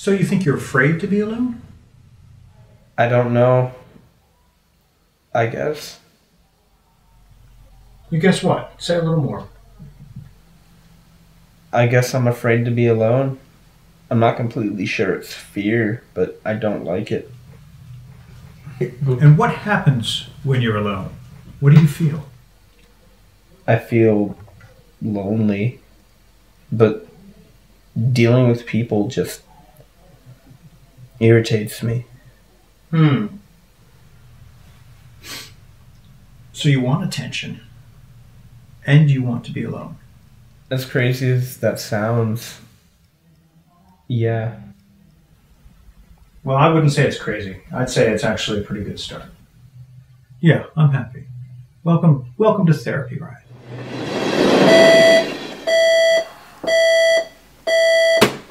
So you think you're afraid to be alone? I don't know. I guess. You guess what? Say a little more. I guess I'm afraid to be alone. I'm not completely sure it's fear, but I don't like it. And what happens when you're alone? What do you feel? I feel lonely, but dealing with people just irritates me. Hmm. So you want attention, and you want to be alone. As crazy as that sounds, yeah. Well, I wouldn't say it's crazy. I'd say it's actually a pretty good start. Yeah, I'm happy. Welcome, welcome to Therapy Ride.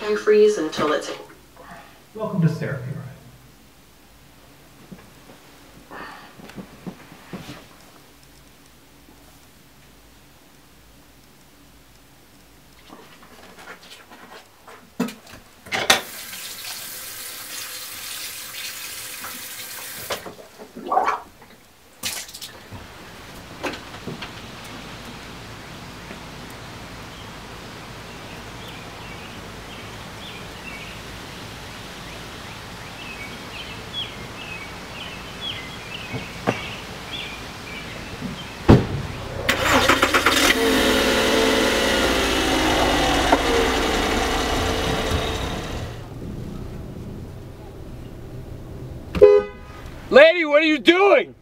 and freeze until it's Welcome to Therapy Ride. Lady, what are you doing?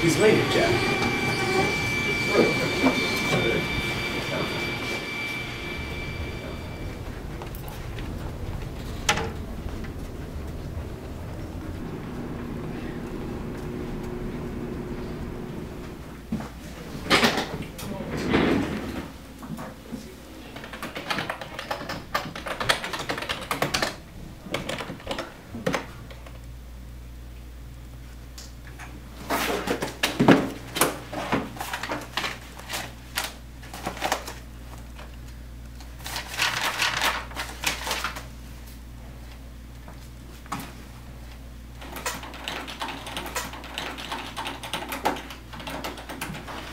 He's later, Jack.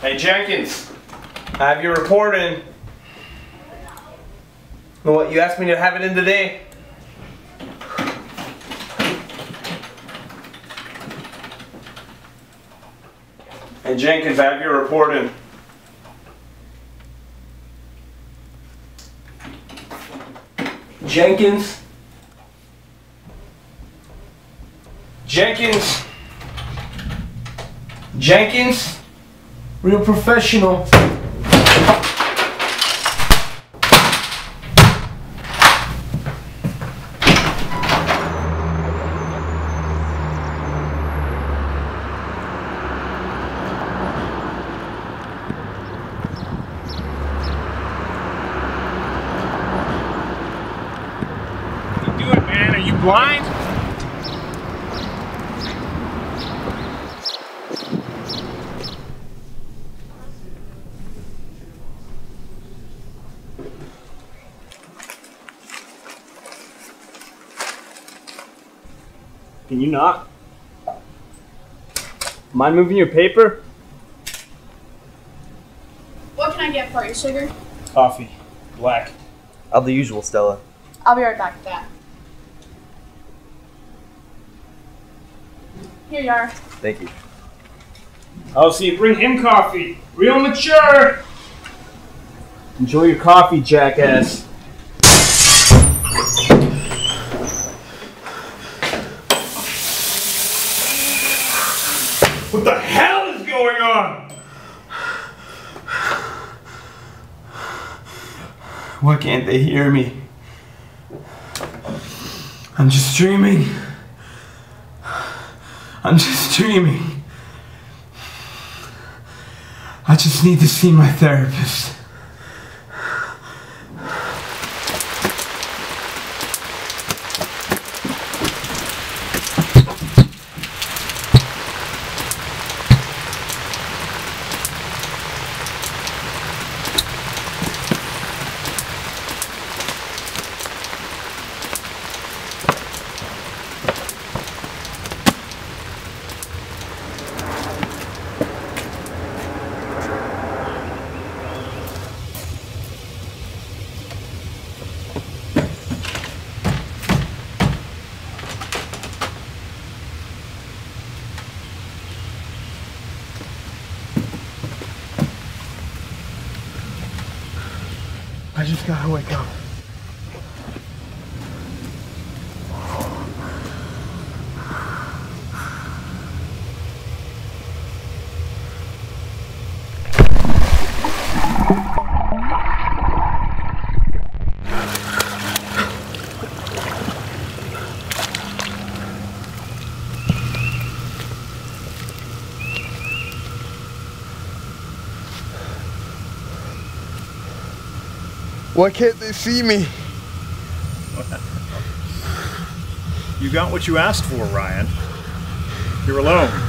Hey Jenkins, I have your report in. What, you asked me to have it in today? Hey Jenkins, I have your report in. Jenkins? Jenkins? Jenkins? Real professional. You do man. Are you blind? Can you not? Mind moving your paper? What can I get for you, sugar? Coffee. Black. Of the usual, Stella. I'll be right back with that. Here you are. Thank you. Oh, so you bring him coffee. Real mature. Enjoy your coffee, jackass. What the hell is going on? Why can't they hear me? I'm just dreaming. I'm just dreaming. I just need to see my therapist. I just gotta wake up. Why can't they see me? You got what you asked for, Ryan. You're alone.